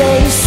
face